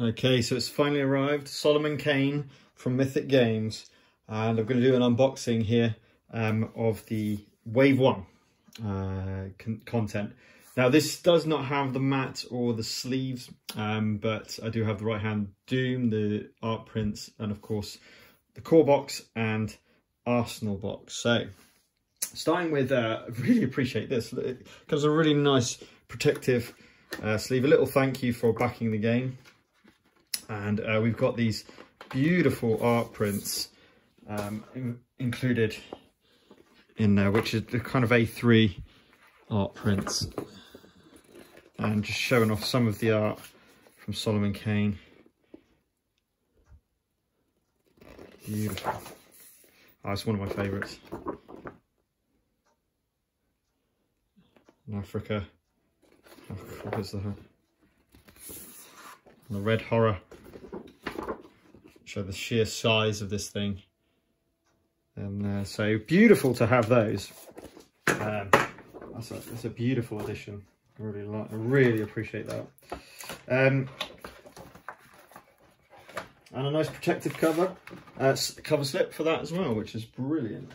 Okay, so it's finally arrived. Solomon Kane from Mythic Games. And I'm going to do an unboxing here um, of the Wave 1 uh, con content. Now, this does not have the mat or the sleeves, um, but I do have the right hand Doom, the art prints, and of course, the core box and Arsenal box. So, starting with, uh, I really appreciate this. It comes a really nice protective uh, sleeve. A little thank you for backing the game and uh, we've got these beautiful art prints um, in included in there, which is the kind of A3 art prints, and just showing off some of the art from Solomon Kane. Beautiful. Oh, it's one of my favourites. In Africa. What is that? The red horror show the sheer size of this thing. And uh, so beautiful to have those. Um, that's, a, that's a beautiful addition. Really like, really appreciate that. Um, and a nice protective cover, uh, cover slip for that as well, which is brilliant.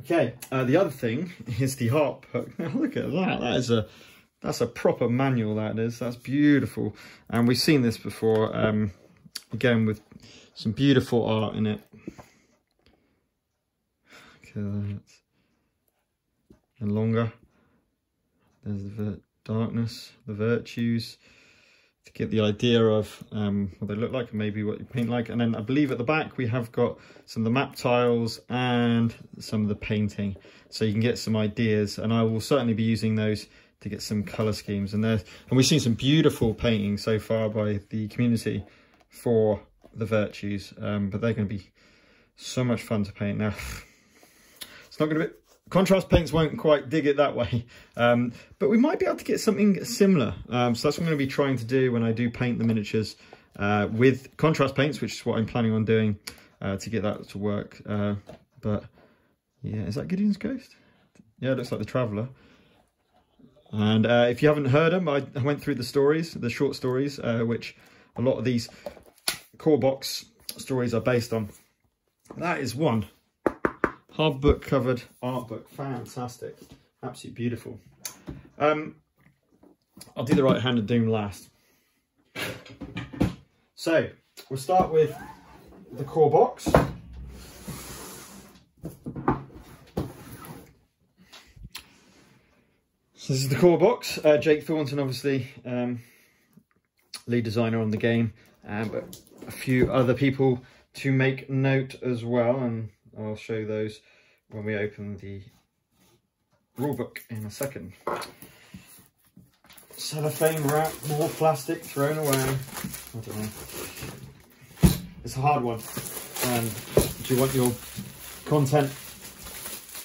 Okay, uh, the other thing is the art book. Now look at that, that is a that's a proper manual that is, that's beautiful. And we've seen this before, um, again with some beautiful art in it. Okay, that. And longer. There's the darkness, the virtues, to get the idea of um, what they look like maybe what you paint like. And then I believe at the back we have got some of the map tiles and some of the painting. So you can get some ideas and I will certainly be using those to get some colour schemes. And there, and we've seen some beautiful paintings so far by the community for the virtues, um, but they're going to be so much fun to paint. Now, it's not going to be, contrast paints won't quite dig it that way, um, but we might be able to get something similar. Um, so that's what I'm going to be trying to do when I do paint the miniatures uh, with contrast paints, which is what I'm planning on doing uh, to get that to work. Uh, but yeah, is that Gideon's Ghost? Yeah, it looks like the Traveller. And uh, if you haven't heard them, I, went through the stories, the short stories, uh, which a lot of these core box stories are based on. That is one. Hard book covered art book. Fantastic. Absolutely beautiful. Um, I'll do the right hand and Doom last. So, we'll start with the core box. So this is the core box. Uh, Jake Thornton, obviously, um, lead designer on the game, um, but a few other people to make note as well, and I'll show those when we open the rulebook in a second. Cellophane wrap, more plastic thrown away. I don't know. It's a hard one. Um, do you want your content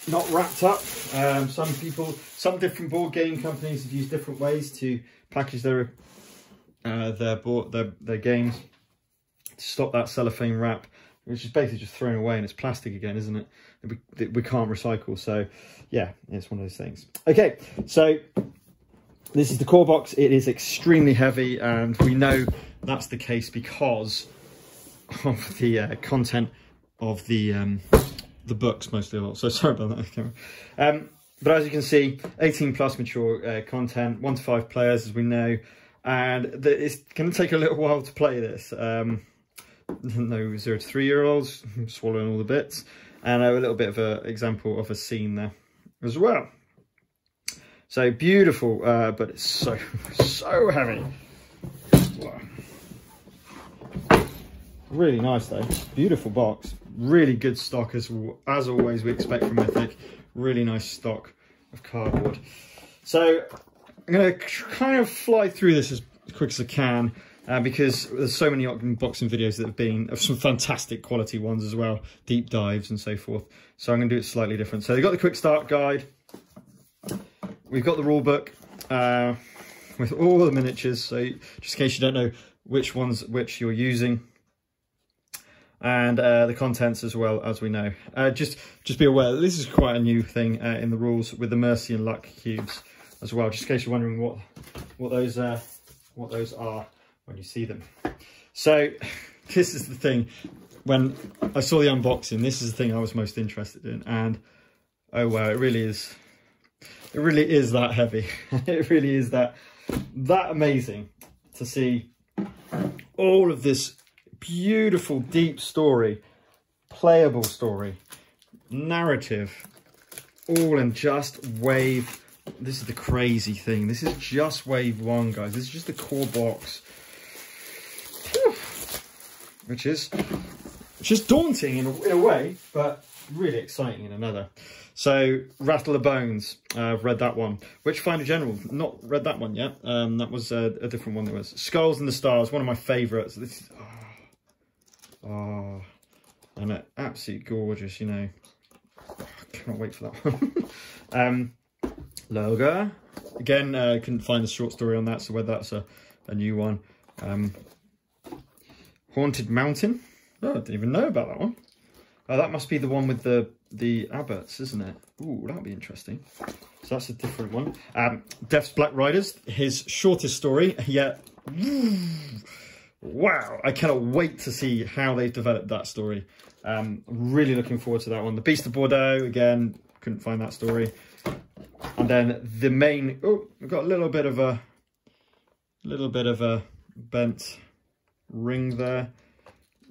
not wrapped up? Um, some people, some different board game companies have used different ways to package their uh, their board their their games to stop that cellophane wrap, which is basically just thrown away and it's plastic again, isn't it? We, we can't recycle. So yeah, it's one of those things. Okay, so this is the core box. It is extremely heavy and we know that's the case because of the uh, content of the um, the books mostly. So sorry about that. Um, but as you can see, 18 plus mature uh, content, one to five players, as we know, and it's going to take a little while to play this. Um, no zero to three year olds swallowing all the bits, and a little bit of an example of a scene there as well. So beautiful, uh, but it's so, so heavy. Really nice though, beautiful box really good stock as, as always we expect from Mythic. Really nice stock of cardboard. So I'm going to kind of fly through this as quick as I can uh, because there's so many unboxing videos that have been of some fantastic quality ones as well, deep dives and so forth. So I'm going to do it slightly different. So you've got the quick start guide. We've got the rule book uh, with all the miniatures. So just in case you don't know which ones which you're using, and uh, the contents as well as we know. Uh, just just be aware this is quite a new thing uh, in the rules with the Mercy and Luck cubes as well. Just in case you're wondering what what those uh, what those are. when you see them. So this is the thing. When I saw the unboxing, this is the thing I was most interested in. And oh wow, it really is. It really is that heavy. it really is that that amazing to see all of this beautiful, deep story, playable story, narrative, all in just wave. This is the crazy thing. This is just wave one, guys. This is just the core box. Which is, is daunting in a, in a way, but really exciting in another. So, Rattle of Bones, uh, I've read that one. Witchfinder General, not read that one yet. Um, that was a, a, different one. That was Skulls in the Stars, one of my favourites. This is, oh, oh, and it, absolutely gorgeous, you know. I cannot wait for that one. um, Loga, again, uh, couldn't find the short story on that, so whether that's a, a new one. Um, Haunted Mountain, oh, I didn't even know about that one. Oh, that must be the one with the the abbots, isn't it? Ooh, that'll be interesting. So that's a different one. Um, Death's Black Riders, his shortest story, yet wow, I cannot wait to see how they've developed that story. Um, really looking forward to that one. The Beast of Bordeaux, again, couldn't find that story. And then the main, oh, we've got a little bit of a, little bit of a bent ring there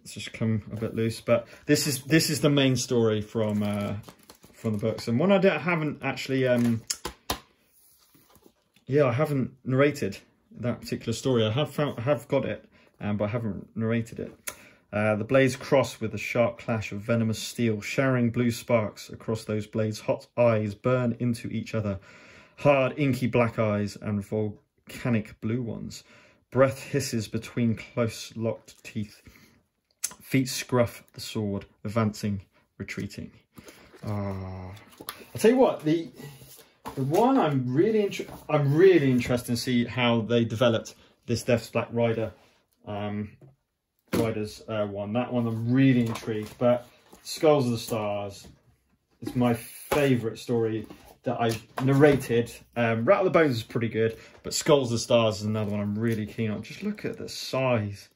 it's just come a bit loose. But this is this is the main story from uh, from the books, and one I haven't actually, um, yeah, I haven't narrated that particular story. I have found, I have got it, um, but I haven't narrated it. Uh, the blades cross with a sharp clash of venomous steel, showering blue sparks across those blades. Hot eyes burn into each other, hard, inky black eyes and volcanic blue ones. Breath hisses between close locked teeth. Feet scruff the sword, advancing, retreating. Ah, I'll tell you what, the the one I'm really I'm really interested to see how they developed this Death's Black Rider um, Riders uh, one. That one I'm really intrigued. But Skulls of the Stars is my favourite story that I've narrated. Um, Rattle the Bones is pretty good, but Skulls of the Stars is another one I'm really keen on. Just look at the size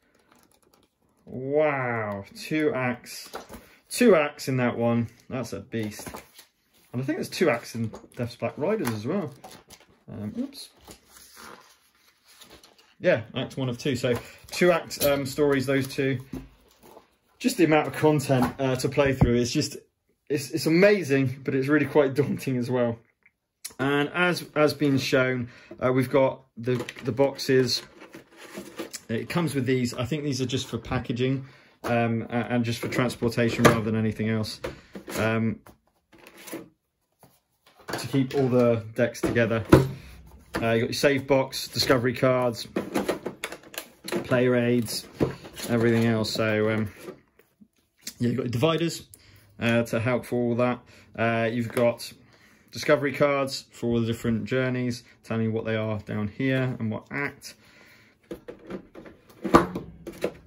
Wow, two acts. Two acts in that one. That's a beast. And I think there's two acts in Death's Black Riders as well. Um, oops. Yeah, act one of two. So two act um, stories, those two. Just the amount of content uh, to play through is just, it's, it's amazing, but it's really quite daunting as well. And as has been shown, uh, we've got the, the boxes it comes with these. I think these are just for packaging um, and just for transportation rather than anything else. Um, to keep all the decks together. Uh, you got your save box, discovery cards, player aids, everything else. So um, yeah, you've got dividers uh, to help for all that. Uh, you've got discovery cards for all the different journeys, telling you what they are down here and what act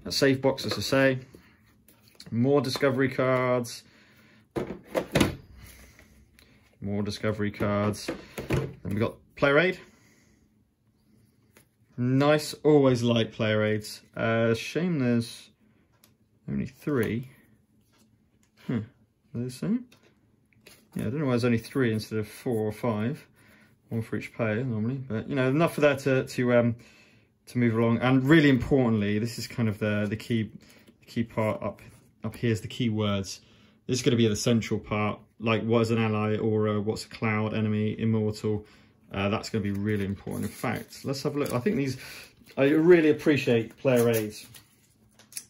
a safe box as I say, more discovery cards, more discovery cards. Then we got player aid. Nice, always like player aids. Uh, shame there's only three. Huh, are they the same? Yeah, I don't know why there's only three instead of four or five. One for each player normally, but you know, enough for that to, to um, to move along. And really importantly, this is kind of the, the key the key part up, up here is the key words. This is going to be the central part, like what is an ally, aura, what's a cloud, enemy, immortal. Uh, that's going to be really important. In fact, let's have a look. I think these, I really appreciate player aids.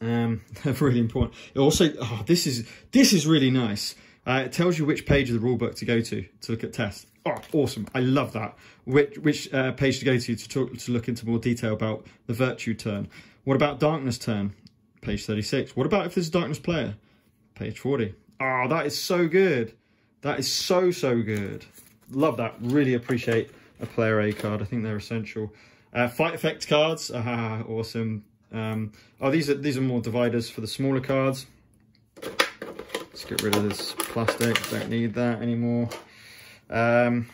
Um, they're really important. It also, oh, this is this is really nice. Uh, it tells you which page of the rulebook to go to to look at tests. Oh, awesome. I love that. Which, which uh, page to go to to, talk, to look into more detail about the virtue turn. What about darkness turn? Page 36. What about if there's a darkness player? Page 40. Oh, that is so good. That is so, so good. Love that. Really appreciate a player A card. I think they're essential. Uh, fight effect cards. Ah, awesome. Um, oh, these are these are more dividers for the smaller cards. Let's get rid of this plastic. Don't need that anymore. Um,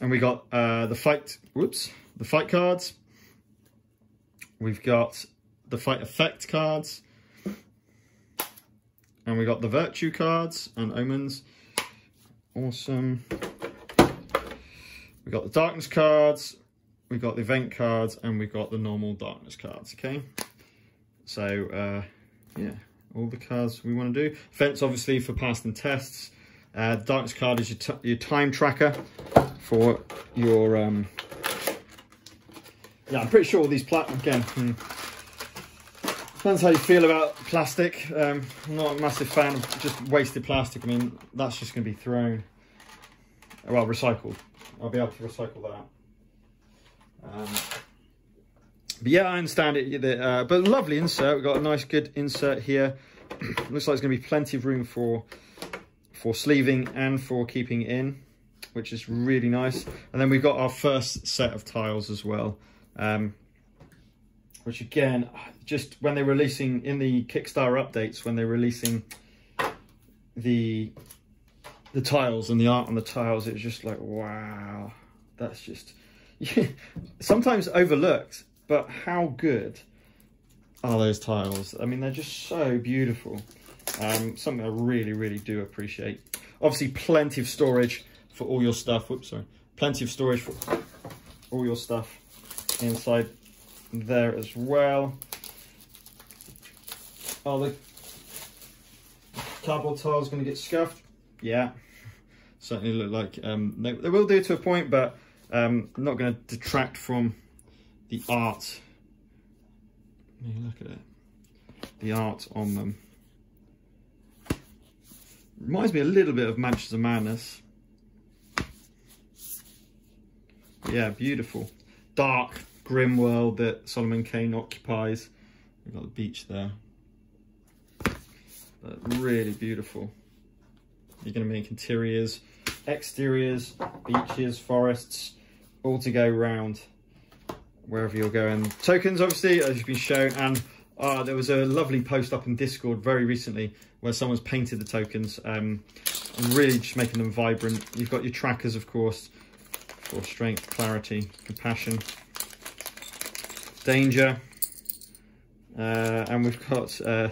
and we got uh, the fight, whoops, the fight cards. we've got the fight effect cards, and we got the virtue cards and omens. Awesome. We got the darkness cards, we've got the event cards, and we've got the normal darkness cards. Okay, so uh, yeah, all the cards we want to do. Events obviously for passing tests. Uh, darkness card is your, your time tracker for your um, yeah, I'm pretty sure all these plat again. Hmm. Depends how you feel about plastic. Um, I'm not a massive fan of just wasted plastic. I mean, that's just going to be thrown. Well, recycled. I'll be able to recycle that. Um, but yeah, I understand it. Uh, but lovely insert. We've got a nice, good insert here. Looks like there's going to be plenty of room for for sleeving and for keeping in, which is really nice. And then we've got our first set of tiles as well. Um, which again, just when they're releasing in the Kickstarter updates, when they're releasing the the tiles and the art on the tiles, it's just like, wow, that's just sometimes overlooked, but how good are those tiles? I mean, they're just so beautiful. Um, something I really, really do appreciate. Obviously, plenty of storage for all your stuff. Whoops, sorry. Plenty of storage for all your stuff inside there as well. Are the cardboard tiles going to get scuffed? Yeah, certainly look like um, they, they, will do to a point, but um, not going to detract from the art. look at it. The art on them. Reminds me a little bit of Mansions of Madness. Yeah, beautiful. Dark, grim world that Solomon Kane occupies. We've got the beach there. But really beautiful. You're going to make interiors, exteriors, beaches, forests, all to go round wherever you're going. Tokens, obviously, as you've been shown, and uh, there was a lovely post up in Discord very recently where someone's painted the tokens um, and really just making them vibrant. You've got your trackers, of course, for strength, clarity, compassion, danger, uh, and we've got uh,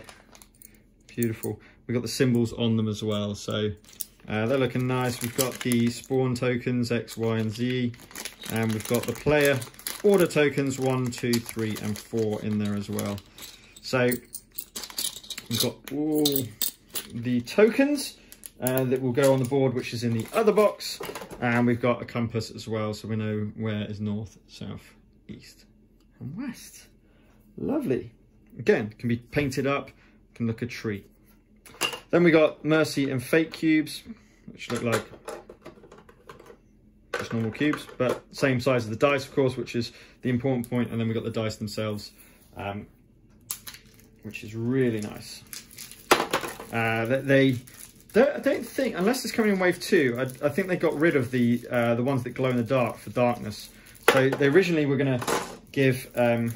beautiful. We've got the symbols on them as well, so uh, they're looking nice. We've got the spawn tokens X, Y, and Z, and we've got the player order tokens one, two, three, and four in there as well. So we've got all the tokens uh, that will go on the board, which is in the other box. And we've got a compass as well, so we know where is north, south, east, and west. Lovely. Again, can be painted up, can look a treat. Then we got Mercy and Fate cubes, which look like just normal cubes, but same size as the dice, of course, which is the important point. And then we got the dice themselves, um, which is really nice. Uh, they, I don't think, unless it's coming in wave two, I, I think they got rid of the uh, the ones that glow in the dark for darkness. So they originally were going to give um,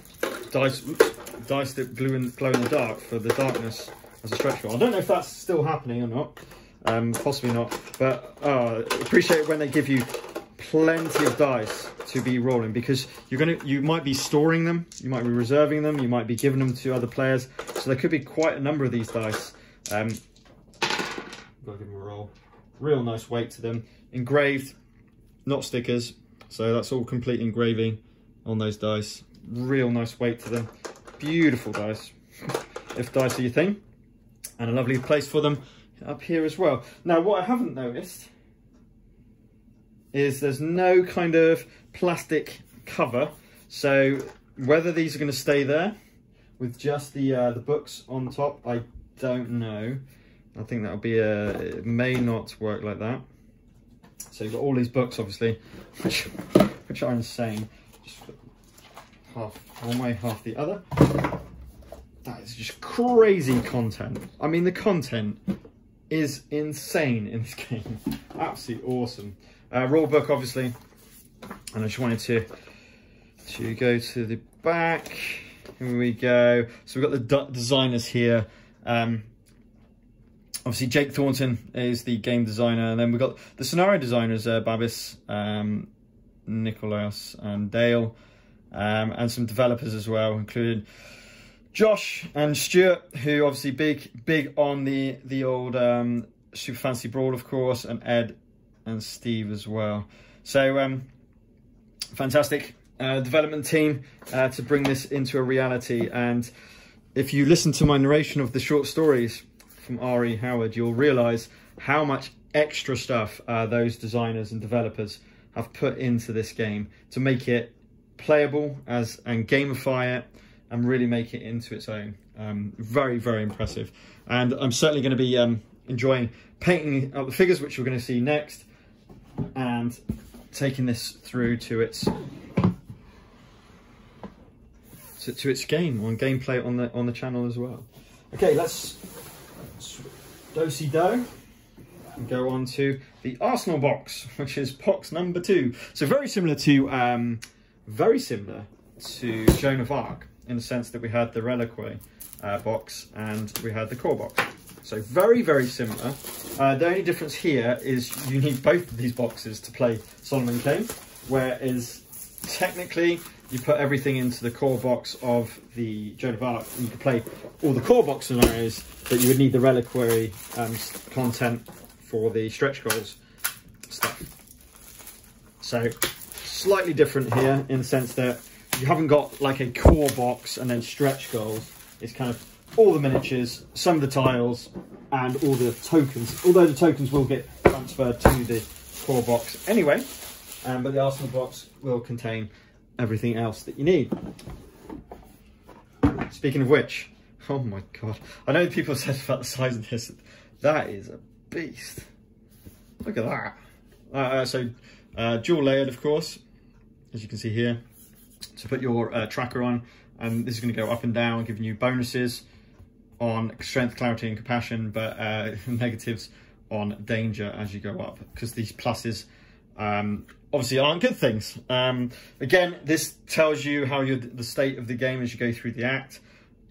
dice oops, dice that glue in, glow in the dark for the darkness as a stretch goal. I don't know if that's still happening or not. Um, possibly not, but uh, appreciate when they give you plenty of dice to be rolling because you're gonna you might be storing them you might be reserving them you might be giving them to other players. So there could be quite a number of these dice. Um gotta give them a roll. Real nice weight to them. Engraved not stickers. So that's all complete engraving on those dice. Real nice weight to them. Beautiful dice. If dice are your thing and a lovely place for them up here as well now what i haven't noticed is there's no kind of plastic cover. So whether these are going to stay there with just the uh, the books on top, I don't know. I think that'll be a, it may not work like that. So you've got all these books, obviously, which, which are insane. Just half one way, half the other. That is just crazy content. I mean, the content is insane in this game. Absolutely awesome. Uh, rule book, obviously, and I just wanted to to go to the back. Here we go. So we've got the designers here. Um, obviously, Jake Thornton is the game designer, and then we've got the scenario designers, uh, Babis, um, Nicholas, and Dale. um, and some developers as well, including Josh and Stuart, who obviously big big on the the old um, Super Fantasy Brawl, of course, and Ed and Steve as well. So um, fantastic uh, development team uh, to bring this into a reality. And if you listen to my narration of the short stories from R.E. Howard, you'll realise how much extra stuff uh, those designers and developers have put into this game to make it playable as and gamify it and really make it into its own. Um, very, very impressive. And I'm certainly going to be um, enjoying painting up the figures, which we're going to see next, and taking this through to its to, to its game on gameplay on the on the channel as well. Okay, let's do do and go on to the Arsenal box, which is box number two. So very similar to um, very similar to Joan of Arc in the sense that we had the Reliquary uh, box and we had the core box. So very, very similar. Uh, the only difference here is you need both of these boxes to play Solomon Kane, whereas technically you put everything into the core box of the Joan of Arc and you could play all the core box scenarios, but you would need the Reliquary um, content for the stretch goals stuff. So slightly different here in the sense that you haven't got like a core box and then stretch goals. It's kind of all the miniatures, some of the tiles, and all the tokens. Although the tokens will get transferred to the core box anyway, um, but the Arsenal box will contain everything else that you need. Speaking of which, oh my god, I know people said about the size of this. That is a beast. Look at that. Uh, so, uh, dual layered, of course, as you can see here to put your uh, tracker on. And this is going to go up and down giving you bonuses on strength clarity and compassion but uh, negatives on danger as you go up because these pluses um, obviously aren't good things. Um, again this tells you how the state of the game as you go through the act.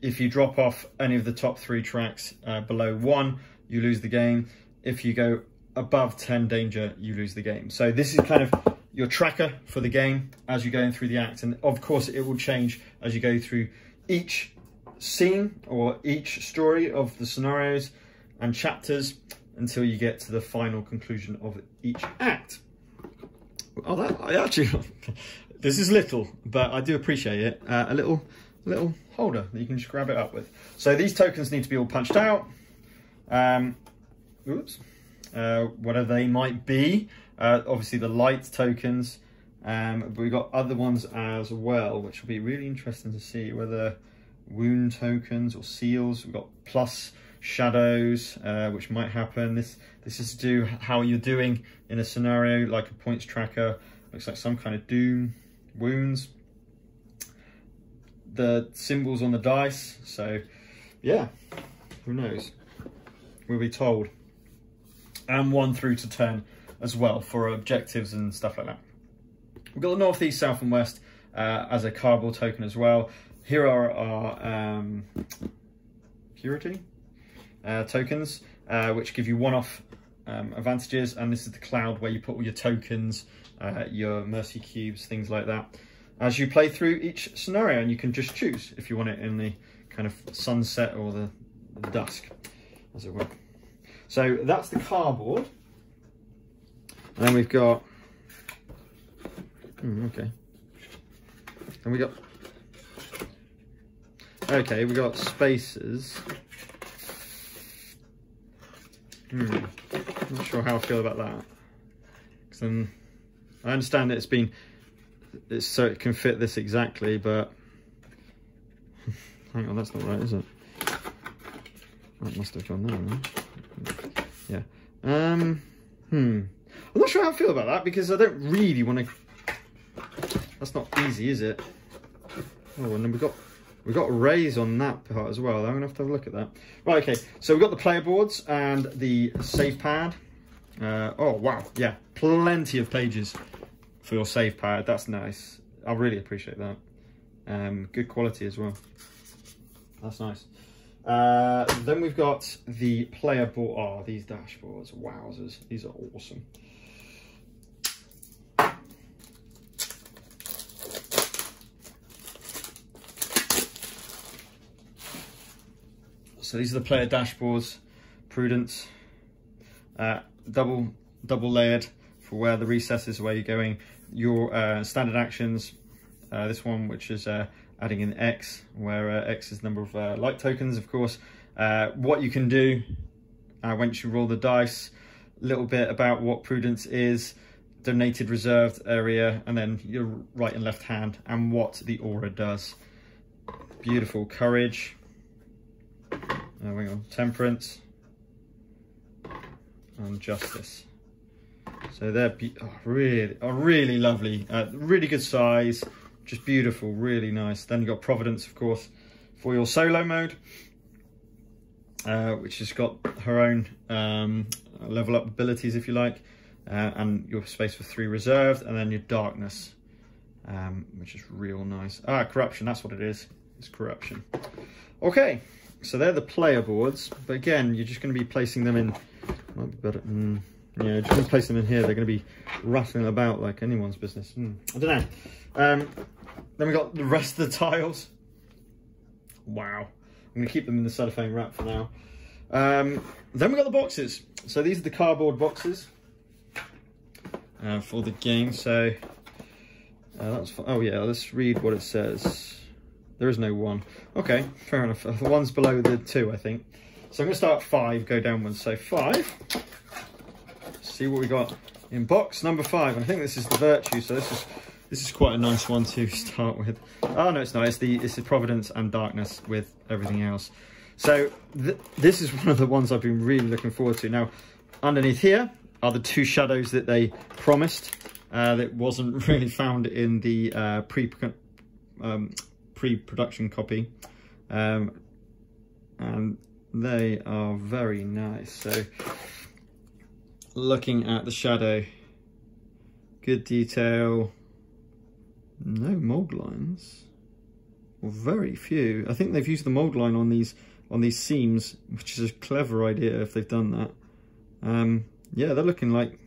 If you drop off any of the top three tracks uh, below one you lose the game. If you go above 10 danger you lose the game. So this is kind of your tracker for the game as you're going through the act. And of course, it will change as you go through each scene or each story of the scenarios and chapters until you get to the final conclusion of each act. Oh, that I actually, this is little, but I do appreciate it. Uh, a little, little holder that you can just grab it up with. So these tokens need to be all punched out. Um, oops, uh, whatever they might be. Uh, obviously the light tokens, um, but we've got other ones as well, which will be really interesting to see whether wound tokens or seals. We've got plus shadows, uh, which might happen. This this is to do how you're doing in a scenario like a points tracker. Looks like some kind of doom wounds. The symbols on the dice. So yeah, who knows? We'll be told. And one through to ten as well for objectives and stuff like that. We've got the north, east, south and west uh, as a cardboard token as well. Here are our um, purity uh, tokens, uh, which give you one-off um, advantages. And this is the cloud where you put all your tokens, uh, your mercy cubes, things like that. As you play through each scenario, and you can just choose if you want it in the kind of sunset or the, the dusk, as it were. So that's the cardboard. And then we've got, mm, okay. And we got, okay, we got spaces. Hmm, I'm not sure how I feel about that. Because then, I understand it's been, it's so it can fit this exactly, but hang on, that's not right, is it? That must have gone there? Yeah. Um, hmm. I'm not sure how I feel about that because I don't really want to... That's not easy, is it? Oh, and then we've got we've got rays on that part as well. I'm gonna have to have a look at that. Right, okay. So we've got the player boards and the save pad. Uh, oh wow, yeah, plenty of pages for your save pad. That's nice. I really appreciate that. Um, good quality as well. That's nice. Uh, then we've got the player board. Oh, these dashboards, wowzers! These are awesome. So these are the player dashboards, Prudence, uh, double double layered for where the recess is, where you're going. Your uh, standard actions, uh, this one which is uh, adding in X, where uh, X is the number of uh, light tokens, of course. what you can do once you roll the dice, a little bit about what Prudence is, donated reserved area, and then your right and left hand, and what the aura does. Beautiful courage. Now we on temperance and justice. So they're oh, really, oh, really lovely, uh, really good size, just beautiful, really nice. Then you've got Providence, of course, for your solo mode, uh, which has got her own um, level up abilities, if you like, uh, and your space for three reserved, and then your darkness, um, which is real nice. Ah, corruption, that's what it is. It's corruption. Okay, so they're the player boards, but again, you're just going to be placing them in. Might be better. Mm, yeah, just going to place them in here. They're going to be rattling about like anyone's business. Mm, I don't know. Um, then we got the rest of the tiles. Wow. I'm going to keep them in the cellophane wrap for now. Um, then we got the boxes. So these are the cardboard boxes uh, for the game. So uh, that's oh yeah, let's read what it says. There is no one. Okay, fair enough. The one's below the two, I think. So I'm going to start five, go downwards. So five. See what we got in box number five. And I think this is the Virtue. So this is this is quite a nice one to start with. Oh no, it's not. It's the it's the Providence and Darkness with everything else. So th this is one of the ones I've been really looking forward to. Now, underneath here are the two shadows that they promised. Uh, that wasn't really found in the uh, pre um, pre-production copy. Um, and they are very nice. So looking at the shadow, good detail, no mold lines, or very few. I think they've used the mold line on these on these seams, which is a clever idea if they've done that. Um, yeah, they're looking like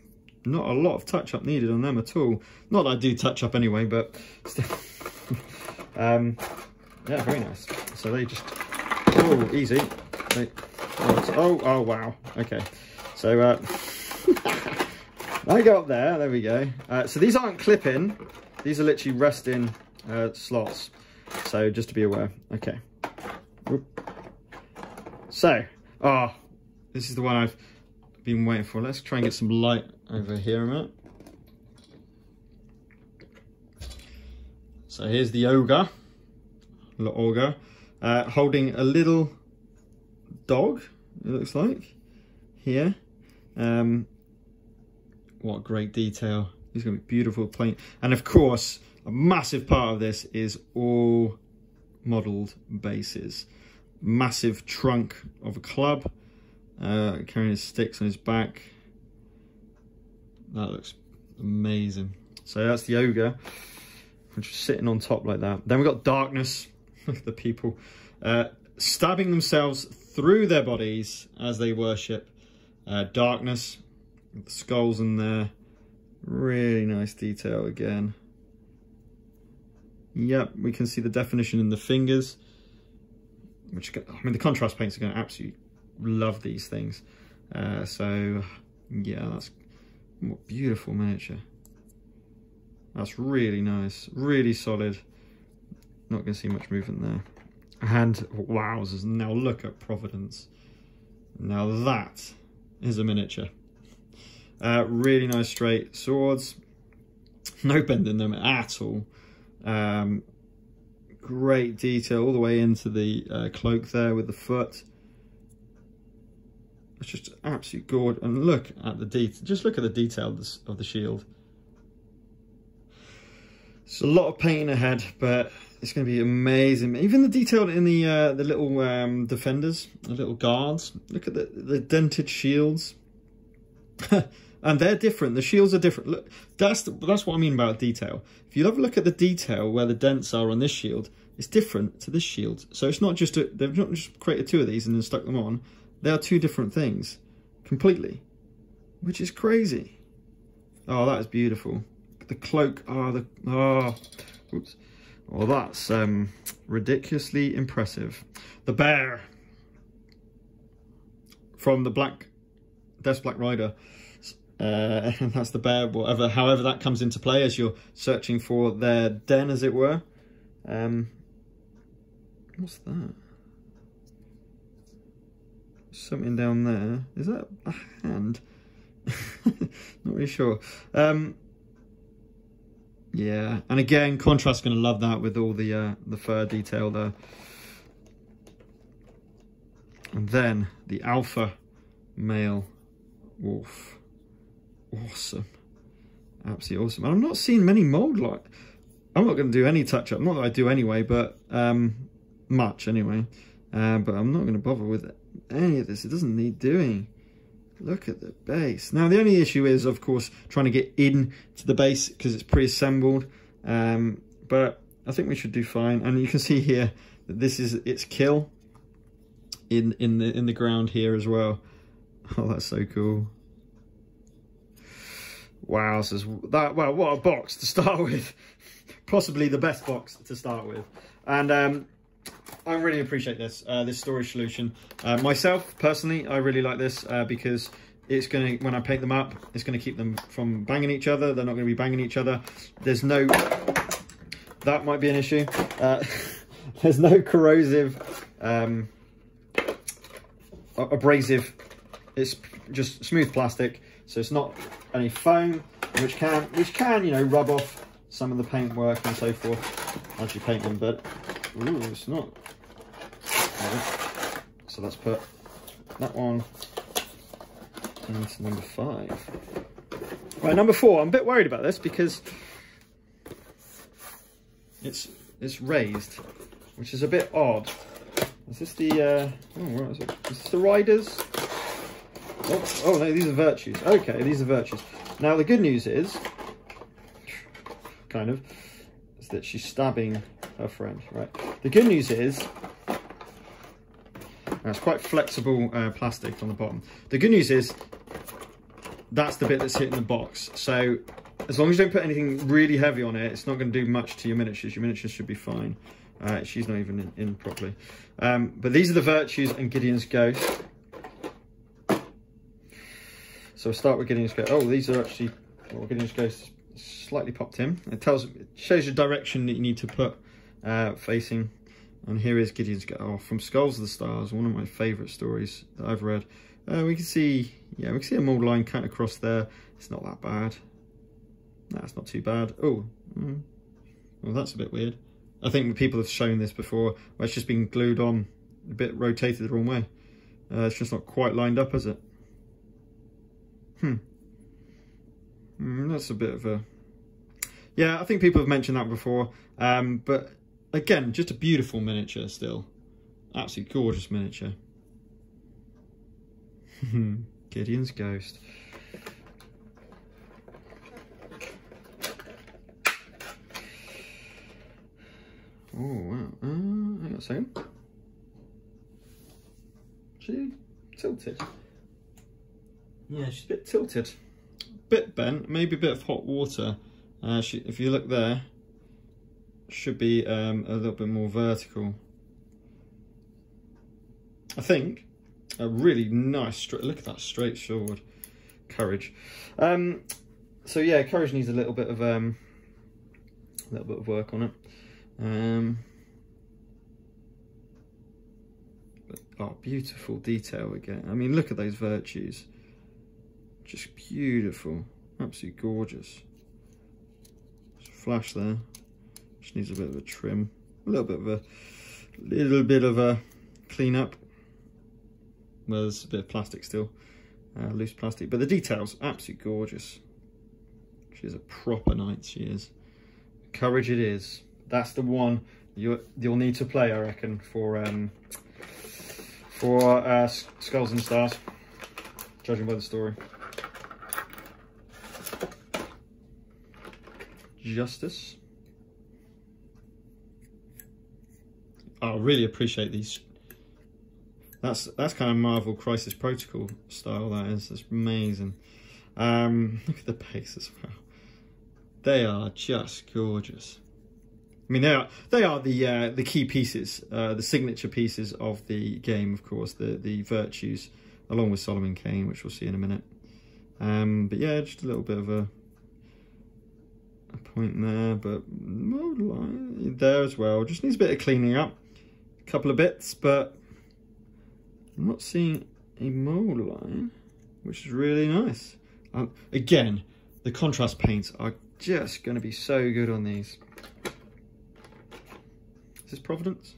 not a lot of touch up needed on them at all. Not that I do touch up anyway, but um, yeah, very nice. So they just, oh, easy. They, oh, oh, wow. Okay. So, uh, I go up there. There we go. Uh, so these aren't clipping. These are literally resting uh, slots. So just to be aware. Okay. So, ah, oh, this is the one I've been waiting for. Let's try and get some light over here a minute. So here's the ogre, little ogre, uh, holding a little dog, it looks like, here. Um, what great detail. He's going to be beautiful plain. And of course, a massive part of this is all modelled bases. Massive trunk of a club, uh, carrying his sticks on his back. That looks amazing. So that's the ogre is sitting on top like that. Then we've got darkness, Look at the people uh, stabbing themselves through their bodies as they worship. Uh, darkness, the skulls in there. Really nice detail again. Yep, we can see the definition in the fingers. Which I mean, the contrast paints are going to absolutely love these things. Uh, so, yeah, that's beautiful miniature. That's really nice, really solid. Not going to see much movement there. And wowzers, now look at Providence. Now that is a miniature. Uh, really nice straight swords. No bend in them at all. Um, great detail all the way into the uh, cloak there with the foot. It's just absolute gorgeous. And look at the detail. Just look at the detail of, the shield. It's a lot of painting ahead, but it's going to be amazing. Even the detail in the uh, the little um, defenders, the little guards. Look at the, the dented shields. and they're different. The shields are different. Look, that's the, that's what I mean about detail. If you have a look at the detail where the dents are on this shield, it's different to this shield. So it's not just a, they've not just created two of these and then stuck them on. They are two different things completely, which is crazy. Oh, that is beautiful the cloak. Oh, the oh, oops. Well, that's um, ridiculously impressive. The bear. from the Black Death's Black Rider. Uh, and that's the bear, whatever, however that comes into play as you're searching for their den, as it were. Um, what's that? Something down there. Is that a hand? Not really sure. Um, yeah, and again, Contrast's going to love that with all the uh, the fur detail there. And then the alpha male wolf. Awesome. Absolutely awesome. And I'm not seeing many mold like. I'm not going to do any touch up. Not that I do anyway, but um, much anyway. Uh, but I'm not going to bother with any of this. It doesn't need doing. Look at the base. Now, the only issue is, of course, trying to get in to the base because it's pre-assembled. Um, but I think we should do fine. And you can see here that this is its kill in in the in the ground here as well. Oh, that's so cool. Wow, says that. Well, what a box to start with. Possibly the best box to start with. And um, I really appreciate this, uh, this storage solution. Uh, myself, personally, I really like this uh, because it's going to, when I paint them up, it's going to keep them from banging each other. They're not going to be banging each other. There's no, that might be an issue. Uh, there's no corrosive, um, abrasive, it's just smooth plastic. So it's not any foam, which can, which can, you know, rub off some of the paintwork and so forth as you paint them, but ooh, it's not so let's put that one into number five. Right, number four. I'm a bit worried about this because it's it's raised, which is a bit odd. Is this the uh, oh, where is it? Is this the riders? Oh, oh no, these are virtues. Okay, these are virtues. Now the good news is, kind of, is that she's stabbing her friend. Right. The good news is it's quite flexible uh, plastic on the bottom. The good news is that's the bit that's hitting the box. So as long as you don't put anything really heavy on it, it's not going to do much to your miniatures. Your miniatures should be fine. Uh, she's not even in, in properly. Um, but these are the Virtues and Gideon's Ghost. So we'll start with Gideon's Ghost. Oh, these are actually, well, Gideon's Ghost slightly popped in. It tells, it shows the direction that you need to put uh, facing and here is Gideon's oh, from Skulls of the Stars, one of my favourite stories that I've read. Uh, we can see, yeah, we can see a mould line cut across there. It's not that bad. That's not too bad. Oh, mm. well, that's a bit weird. I think people have shown this before, it's just been glued on, a bit rotated the wrong way. Uh, it's just not quite lined up, is it? Hmm. Mm, that's a bit of a... Yeah, I think people have mentioned that before, um, but Again, just a beautiful miniature still. Absolutely gorgeous miniature. Gideon's Ghost. Oh, wow. Uh, hang on a second. She tilted. Yeah, she's a bit tilted. Bit bent, maybe a bit of hot water. Uh, she, if you look there, should be um, a little bit more vertical. I think a really nice straight. Look at that straight sword, courage. Um, so yeah, courage needs a little bit of um, a little bit of work on it. Um, oh, beautiful detail again. I mean, look at those virtues. Just beautiful, absolutely gorgeous. Flash there. Just needs a bit of a trim, a little bit of a little bit of a clean up. Well, there's a bit of plastic still, uh, loose plastic, but the details absolutely gorgeous. She's a proper knight. She is. Courage it is. That's the one you you'll need to play, I reckon, for um for uh, Skulls and Stars, judging by the story. Justice. I really appreciate these. That's that's kind of Marvel Crisis Protocol style. That is. That's amazing. Um, look at the pace as well. They are just gorgeous. I mean, they are they are the uh, the key pieces, uh, the signature pieces of the game. Of course, the the virtues along with Solomon Kane, which we'll see in a minute. Um, but yeah, just a little bit of a a point there, but there as well. Just needs a bit of cleaning up, couple of bits, but I'm not seeing a mold line, which is really nice. Um, again, the contrast paints are just going to be so good on these. Is this Providence?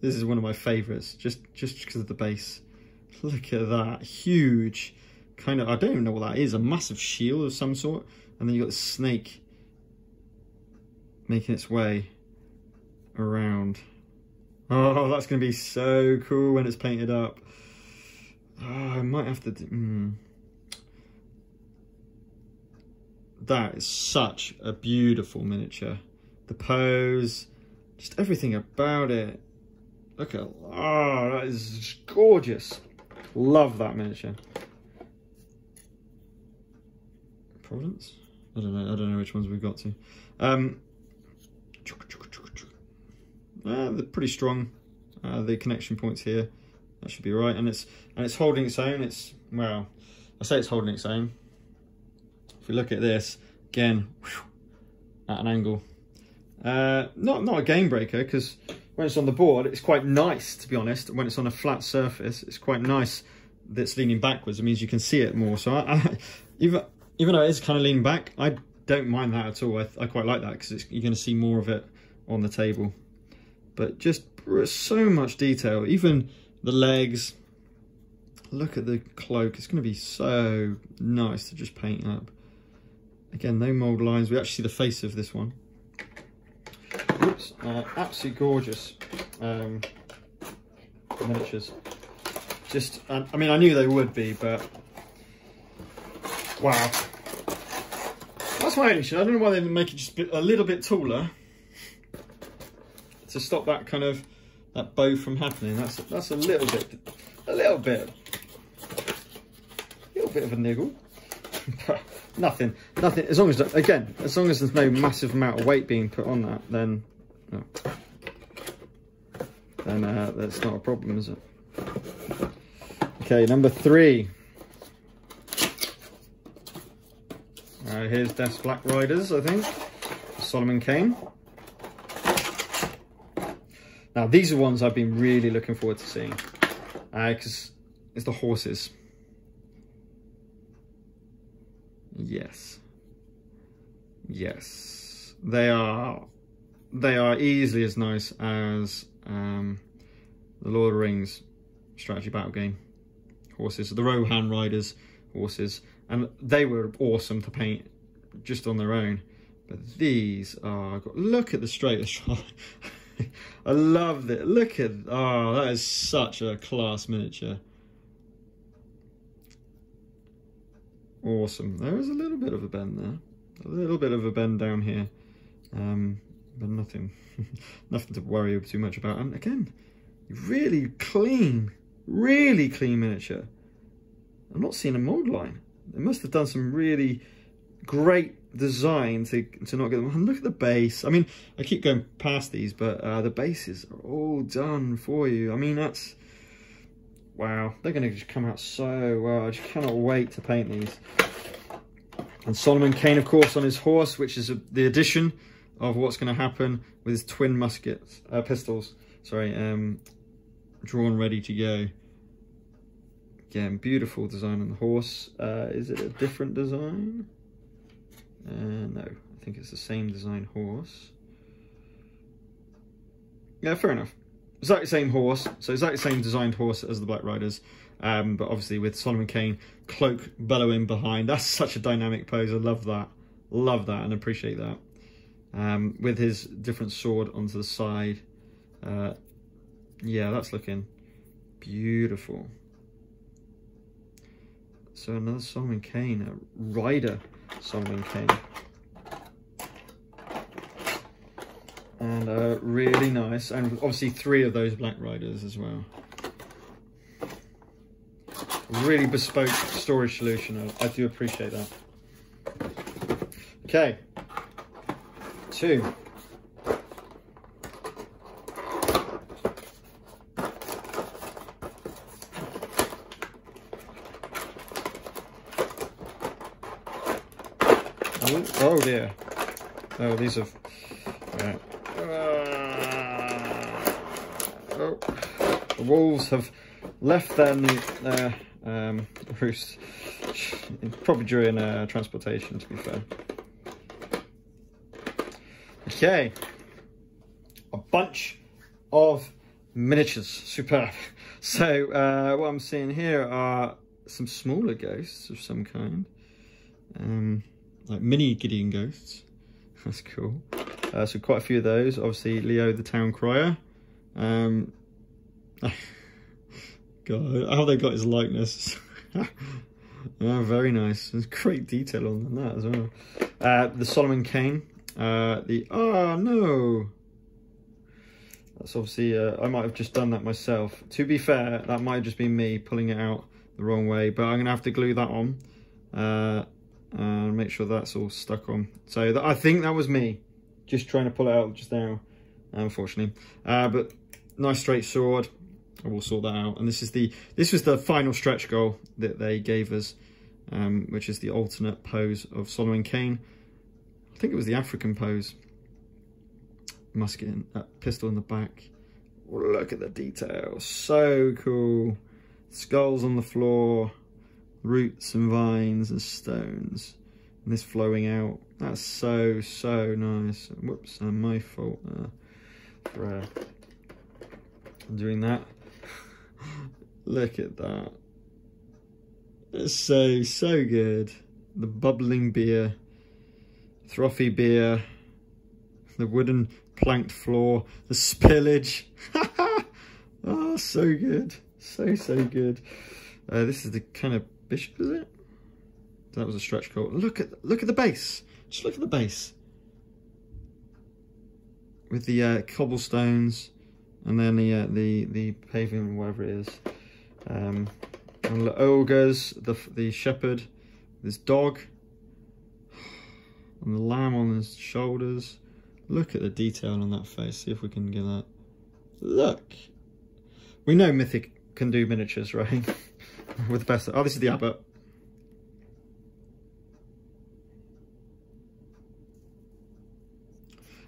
This is one of my favourites, just just because of the base. Look at that, huge, kind of, I don't even know what that is, a massive shield of some sort. And then you've got the snake making its way around. Oh, that's going to be so cool when it's painted up. Oh, I might have to... Do, mm. That is such a beautiful miniature. The pose, just everything about it. Look at, oh, that is gorgeous. Love that miniature. Providence? I don't know. I don't know which ones we've got to. Um, uh, they're pretty strong. Uh, the connection points here. That should be right, and it's and it's holding its own. It's well, I say it's holding its own. If we look at this again, whew, at an angle, uh, not not a game breaker because when it's on the board, it's quite nice to be honest. When it's on a flat surface, it's quite nice that's leaning backwards. It means you can see it more. So I, I even even though it is kind of leaning back, I don't mind that at all. I, I quite like that because you're going to see more of it on the table. But just so much detail, even the legs. Look at the cloak. It's going to be so nice to just paint up. Again, no mold lines. We actually see the face of this one. Oops, uh, absolutely gorgeous um, miniatures. Just, I mean, I knew they would be, but wow. That's my only issue. I don't know why they didn't make it just a little bit taller to stop that kind of that bow from happening. That's that's a little bit, a little bit, a little bit of a niggle. nothing, nothing. As long as again, as long as there's no massive amount of weight being put on that, then no. then uh, that's not a problem, is it? Okay, number three. Uh, here's Death's Black Riders, I think. Solomon Kane. Now, these are ones I've been really looking forward to seeing. Because uh, it's the horses. Yes. Yes. They are they are easily as nice as um, the Lord of the Rings strategy battle game horses. The Rohan Riders horses and they were awesome to paint just on their own. But these are, look at the straight shot. I love it. Look at, oh, that is such a class miniature. Awesome. There is a little bit of a bend there. A little bit of a bend down here. Um, but nothing, nothing to worry too much about. And again, really clean, really clean miniature. I'm not seeing a mold line. They must have done some really great design to to not get them. And look at the base. I mean, I keep going past these, but uh, the bases are all done for you. I mean, that's wow. They're going to just come out so well. I just cannot wait to paint these. And Solomon Kane, of course, on his horse, which is a, the addition of what's going to happen with his twin muskets, uh, pistols. Sorry, um, drawn ready to go. Again, beautiful design on the horse. Uh, is it a different design? Uh, no, I think it's the same design horse. Yeah, fair enough. Exactly the same horse, so exactly the same designed horse as the Black Riders, um, but obviously with Solomon Kane, cloak bellowing behind. That's such a dynamic pose. I love that. Love that and appreciate that. Um, with his different sword onto the side. Uh, yeah, that's looking beautiful. So another Solomon Kane, a rider Solomon Kane. And uh, really nice, and obviously three of those Black Riders as well. Really bespoke storage solution, I do appreciate that. Okay, two. Ooh, oh dear. Oh, these have. Yeah. Uh, oh, the wolves have left their um, roost. Probably during uh, transportation, to be fair. Okay, a bunch of miniatures, superb. So uh, what I'm seeing here are some smaller ghosts of some kind, um, like mini Gideon ghosts. That's cool. Uh, so quite a few of those. Obviously, Leo the Town Crier. Um, God, how they got his likeness. very nice. There's great detail on that as well. Uh, the Solomon Kane. Uh, the oh no. That's obviously uh, I might have just done that myself. To be fair, that might have just been me pulling it out the wrong way, but I'm gonna have to glue that on uh, and make sure that's all stuck on. So that, I think that was me just trying to pull it out just now, unfortunately. Uh, but nice straight sword. I will sort that out. And this is the this was the final stretch goal that they gave us, um, which is the alternate pose of Solomon Kane. I think it was the African pose. Musket, in, uh, pistol in the back. Look at the detail, so cool. Skulls on the floor, roots and vines and stones. And this flowing out. That's so, so nice. Whoops, uh, my fault uh, uh, doing that. Look at that. It's so, so good. The bubbling beer, frothy beer, the wooden planked floor, the spillage. oh, so good. So, so good. Uh, this is the kind of bishop, is it? That was a stretch goal. Look at look at the base. Just look at the base. With the uh, cobblestones and then the uh, the the paving, whatever it is. Um, and the ogres, the the shepherd, this dog, and the lamb on his shoulders. Look at the detail on that face. See if we can get that. Look. We know Mythic can do miniatures, right? With the best. Oh, this is the abbot.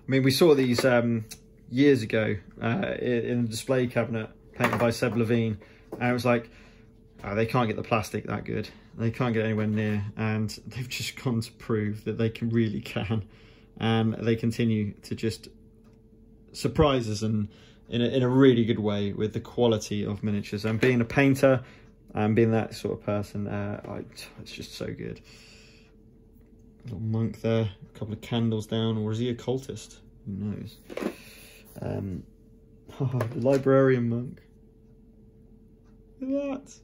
I mean, we saw these um, years ago uh, in a display cabinet painted by Seb Levine, and it was like, oh, they can't get the plastic that good. They can't get anywhere near, and they've just gone to prove that they can really can, and they continue to just surprise us and in a, in a really good way with the quality of miniatures. And being a painter and being that sort of person, uh, I, it's just so good little monk there, a couple of candles down, or is he a cultist? Who knows? Um, oh, librarian monk. Look at that.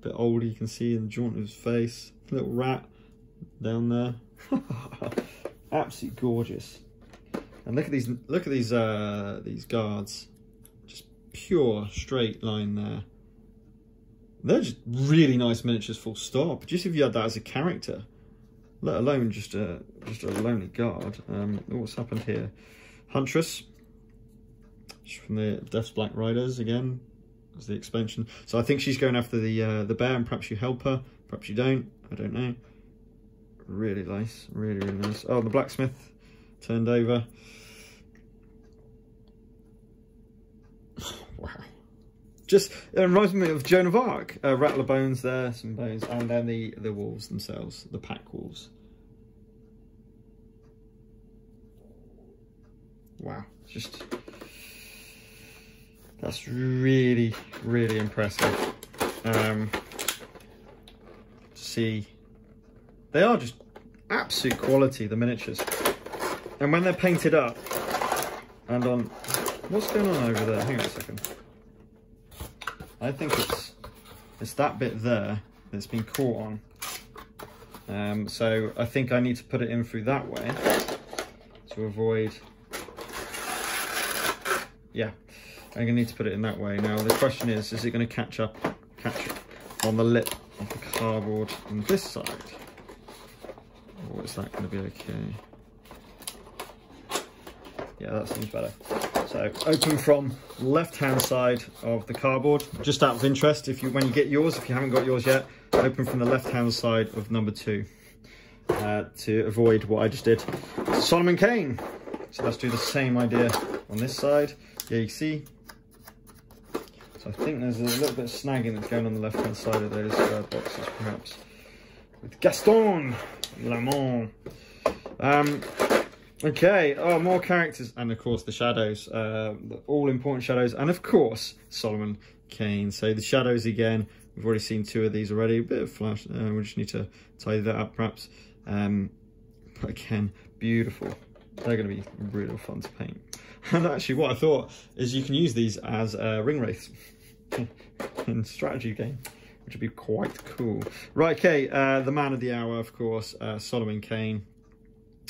A bit older, you can see in the jaunt of his face. Little rat down there. Absolutely gorgeous. And look at these look at these uh these guards. Pure straight line there. They're just really nice miniatures full stop. Just if you had that as a character, let alone just a just a lonely guard. Um, what's happened here? Huntress, from the Death's Black Riders again, as the expansion. So I think she's going after the uh, the bear, and perhaps you help her, perhaps you don't. I don't know. Really nice, really really nice. Oh, the blacksmith turned over. wow. Just it reminds me of Joan of Arc. Uh, Rattle of Bones there, some bones, and then the the wolves themselves, the pack wolves. Wow, just that's really really impressive. Um, to see, they are just absolute quality. The miniatures, and when they're painted up, and on what's going on over there? Hang on a second. I think it's it's that bit there that's been caught on. Um, so I think I need to put it in through that way to avoid, yeah, I'm gonna need to put it in that way. Now the question is, is it gonna catch up, catch on the lip of the cardboard on this side? Or is that gonna be okay? Yeah, that seems better. So open from left hand side of the cardboard. Just out of interest, if you when you get yours, if you haven't got yours yet, open from the left hand side of number two. uh, to avoid what I just did. Solomon Kane. So let's do the same idea on this side. Yeah, you see. So I think there's a little bit of snagging that's going on the left-hand side of those uh, boxes, perhaps. With Gaston Lamont. Um, okay, oh, more characters. And of course, the shadows. Uh, the all-important shadows. And of course, Solomon Kane. So the shadows again. We've already seen two of these already. A bit of flash. Uh, we just need to tidy that up, perhaps. Um, but again, beautiful. They're going to be really fun to paint. And actually, what I thought is you can use these as uh, ring wraiths in strategy game, which would be quite cool. Right, okay, uh, the man of the hour, of course, uh, Solomon Kane.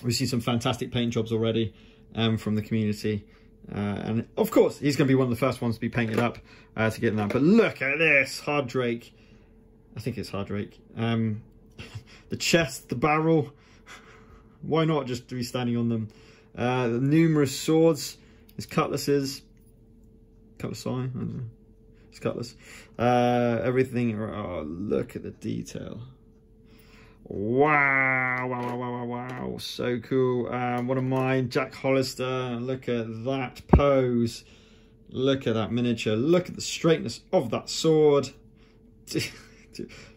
We've seen some fantastic paint jobs already um, from the community. Uh, and of course, he's going to be one of the first ones to be painted up uh, to get in that. But look at this, Hard Drake. I think it's Hard Drake. Um, the chest, the barrel. Why not just be standing on them? Uh, the numerous swords, his cutlasses, cutlass eye, I don't know, his cutlass, uh, everything, oh, look at the detail. Wow, wow, wow, wow, wow, so cool. One of mine, Jack Hollister, look at that pose. Look at that miniature, look at the straightness of that sword.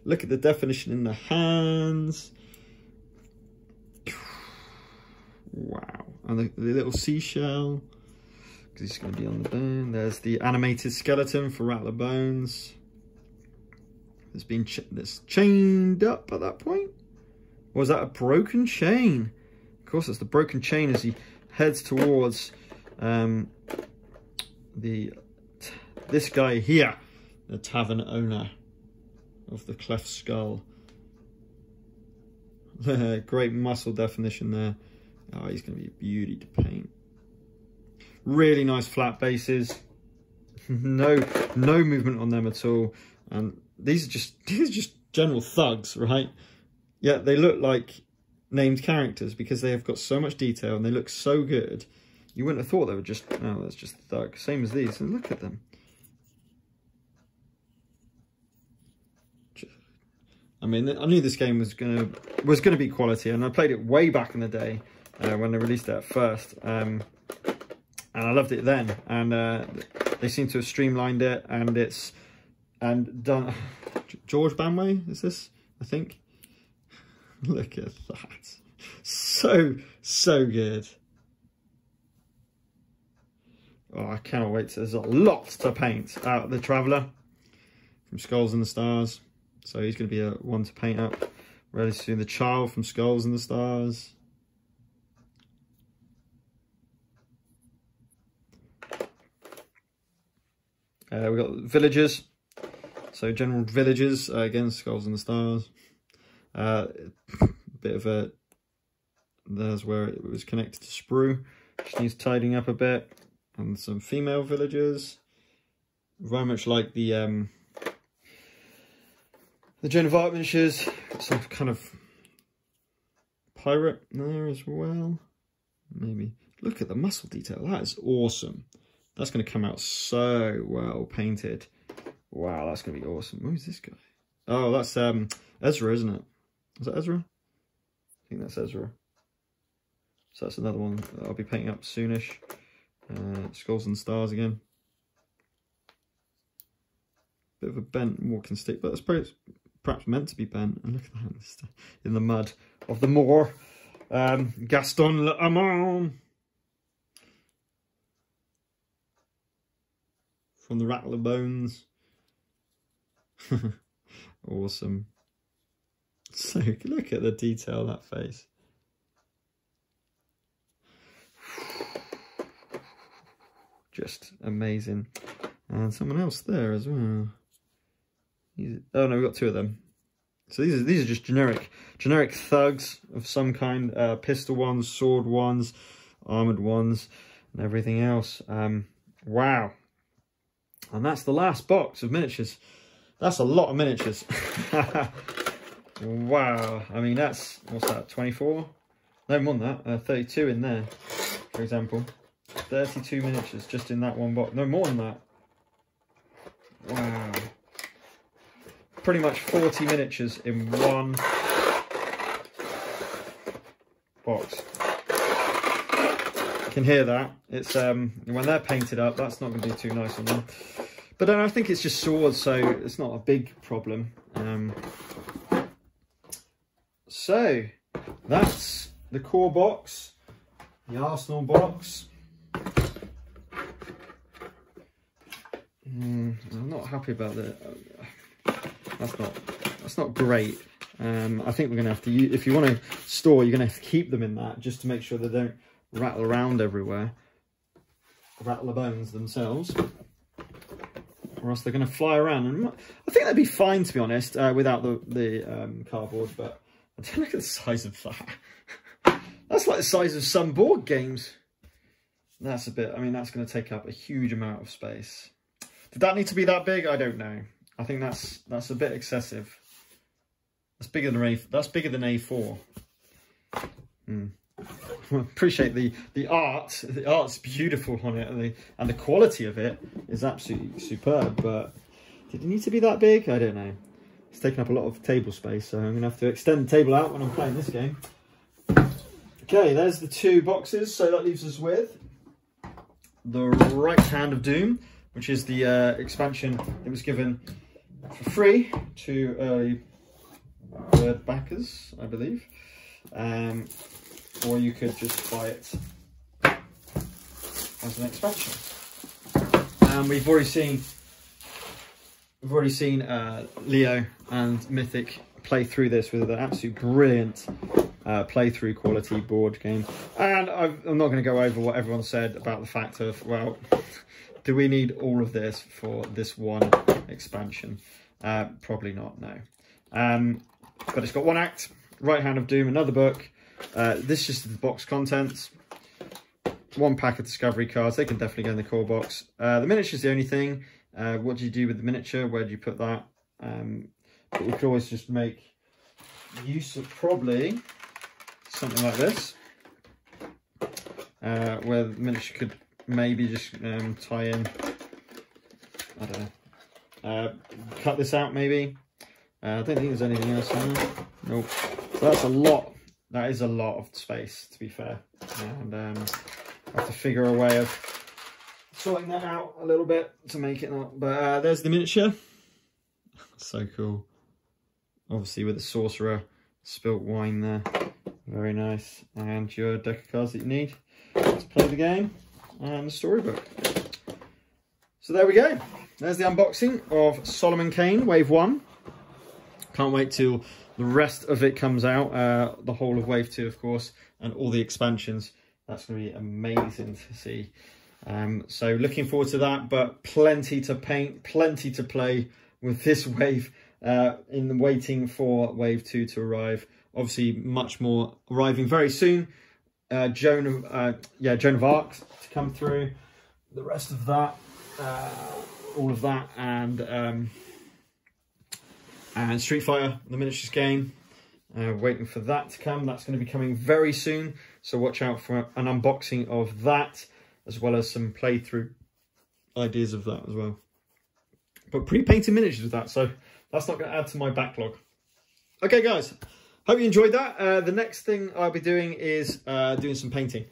look at the definition in the hands. Wow. And the, the little seashell, because he's going to be on the bone. There's the animated skeleton for Rattle of Bones. It's been ch chained up at that point. Was that a broken chain? Of course, it's the broken chain as he heads towards um, the this guy here, the tavern owner of the cleft skull. Great muscle definition there. Oh, he's going to be a beauty to paint. Really nice flat bases. no, no movement on them at all. And these are just these are just general thugs, right? Yeah, they look like named characters because they have got so much detail and they look so good. You wouldn't have thought they were just, oh, that's just thug. Same as these. And look at them. I mean, I knew this game was gonna was gonna be quality, and I played it way back in the day uh, when they released it at first. Um, and I loved it then. And uh, they seem to have streamlined it and it's and done. George Banway is this? I think. Look at that. So, so good. Oh, I cannot wait. There's a lot to paint out the Traveller from Skulls in the Stars. So he's going to be a one to paint up. Ready soon. The Child from Skulls in the Stars. Uh, we've got villagers. So general villagers, uh, again, Skulls in the Stars. Uh, bit of a, there's where it was connected to sprue. Just needs tidying up a bit. And some female villagers. Very much like the um, the Joan of Arc miniatures. Some kind of pirate there as well. Maybe. Look at the muscle detail. That is awesome. That's going to come out so well painted. Wow, that's going to be awesome. Who's this guy? Oh, that's um Ezra, isn't it? Is that Ezra? I think that's Ezra. So that's another one that I'll be painting up soonish. Uh, Skulls and Stars again. Bit of a bent walking stick, but that's perhaps meant to be bent. And look at that in the mud of the moor. Um, Gaston L'Amont. from the Rattle of Bones. awesome. So look at the detail of that face. Just amazing. And someone else there as well. Oh no, we've got two of them. So these are these are just generic generic thugs of some kind. Uh, pistol ones, sword ones, armored ones, and everything else. Um, wow. And that's the last box of miniatures. That's a lot of miniatures. wow. I mean, that's, what's that, 24? No more than that, uh, 32 in there, for example. 32 miniatures just in that one box. No more than that. Wow. Pretty much 40 miniatures in one box. You can hear that. It's um, when they're painted up, that's not going to be too nice on them. But then I think it's just swords, so it's not a big problem. Um, so that's the core box, the Arsenal box. Mm, I'm not happy about that. That's not that's not great. Um, I think we're going to have to, if you want to store, you're going to have to keep them in that just to make sure they don't rattle around everywhere. Rattle the bones themselves. Or else they're going to fly around. And I think they'd be fine, to be honest, uh, without the, the um, cardboard. But look at the size of that. That's like the size of some board games. That's a bit, I mean, that's going to take up a huge amount of space. Did that need to be that big? I don't know. I think that's that's a bit excessive. That's bigger than A. That's bigger than A4. Mm. appreciate the the art. The art's beautiful on it, and the and the quality of it is absolutely superb. But did it need to be that big? I don't know. It's taking up a lot of table space, so I'm gonna have to extend the table out when I'm playing this game. Okay, there's the two boxes. So that leaves us with the right hand of Doom, which is the uh, expansion that was given for free to early bird backers, I believe. Um, or you could just buy it as an expansion. And we've already seen we've already seen uh, Leo and Mythic play through this with an absolute brilliant uh, playthrough quality board game. And i am not going to go over what everyone said about the fact of, well, do we need all of this for this one expansion? Uh, probably not, no. Um, but it's got one act, Right Hand of Doom, another book. Uh, this is the box contents. One pack of Discovery cards. They can definitely go in the core box. Uh, the miniature is the only thing. Uh, what do you do with the miniature? Where do you put that? Um, but we could always just make use of probably something like this. Uh, where the miniature could maybe just um, tie in, I don't know, uh, cut this out maybe. Uh, I don't think there's anything else in there. Nope. So that's a lot. That is a lot of space, to be fair. And um, I have to figure a way of sorting that out a little bit to make it not. But uh, there's the miniature. so cool. Obviously with the sorcerer, spilt wine there. Very nice. And your deck of cards that you need Let's play the game and the storybook. So there we go. There's the unboxing of Solomon Kane Wave 1. Can't wait till the rest of it comes out. Uh, the whole of Wave 2, of course, and all the expansions. That's going to be amazing to see. Um, so looking forward to that, but plenty to paint, plenty to play with this wave uh, in the waiting for Wave 2 to arrive. Obviously, much more arriving very soon. Uh, Joan of, uh, yeah, Joan of Arc to come through. The rest of that uh, all of that, and um, and Street Fighter, the miniatures game. Uh, waiting for that to come. That's going to be coming very soon. So watch out for an unboxing of that, as well as some playthrough ideas of that as well. But pre-painted miniatures with that, so that's not going to add to my backlog. Okay, guys. Hope you enjoyed that. Uh, the next thing I'll be doing is uh, doing some painting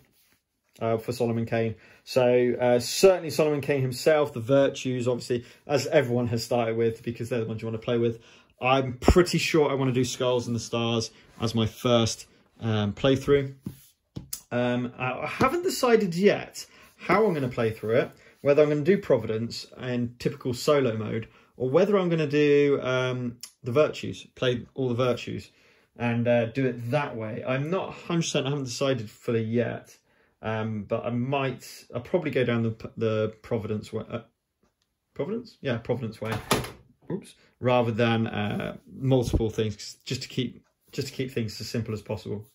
uh, for Solomon Kane. So uh, certainly Solomon Kane himself, the virtues, obviously, as everyone has started with, because they're the ones you want to play with. I'm pretty sure I want to do Skulls in the Stars as my first um, playthrough. Um, I haven't decided yet how I'm going to play through it, whether I'm going to do Providence in typical solo mode, or whether I'm going to do um, the Virtues, play all the Virtues, and uh, do it that way. I'm not 100%, I haven't decided fully yet. Um, but I might, I'll probably go down the the Providence way. Uh, Providence? Yeah, Providence way. Oops. Rather than uh, multiple things, just to keep just to keep things as simple as possible.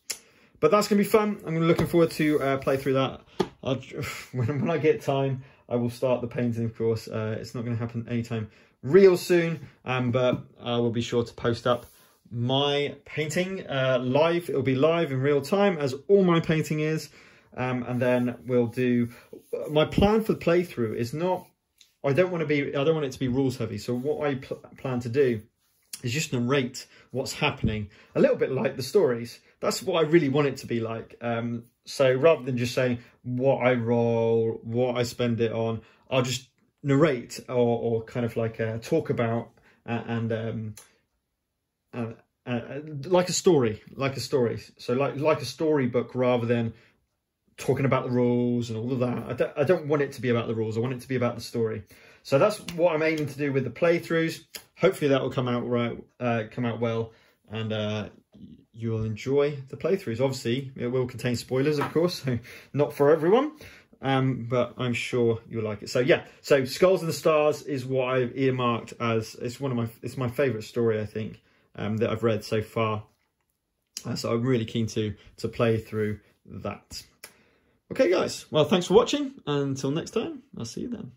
But that's going to be fun. I'm looking forward to uh, play through that. I'll, when, I get time, I will start the painting, of course. Uh, it's not going to happen anytime real soon, um, but I will be sure to post up my painting uh, live. It'll be live in real time, as all my painting is. Um, and then we'll do, my plan for the playthrough is not, I don't want to be, I don't want it to be rules heavy. So what I pl plan to do is just narrate what's happening, a little bit like the stories. That's what I really want it to be like. Um, so rather than just saying what I roll, what I spend it on, I'll just narrate or, or kind of like uh, talk about uh, and um, uh, uh, like a story, like a story. So like like a storybook rather than talking about the rules and all of that. I don't, I don't want it to be about the rules. I want it to be about the story. So that's what I'm aiming to do with the playthroughs. Hopefully that will come out right, uh, come out well, and uh, you'll enjoy the playthroughs. Obviously, it will contain spoilers, of course, so not for everyone, um, but I'm sure you'll like it. So yeah, so Skulls in the Stars is what I've earmarked as. It's one of my, it's my favourite story, I think, um, that I've read so far. Uh, so I'm really keen to to play through that. Okay, guys. Well, thanks for watching. Until next time, I'll see you then.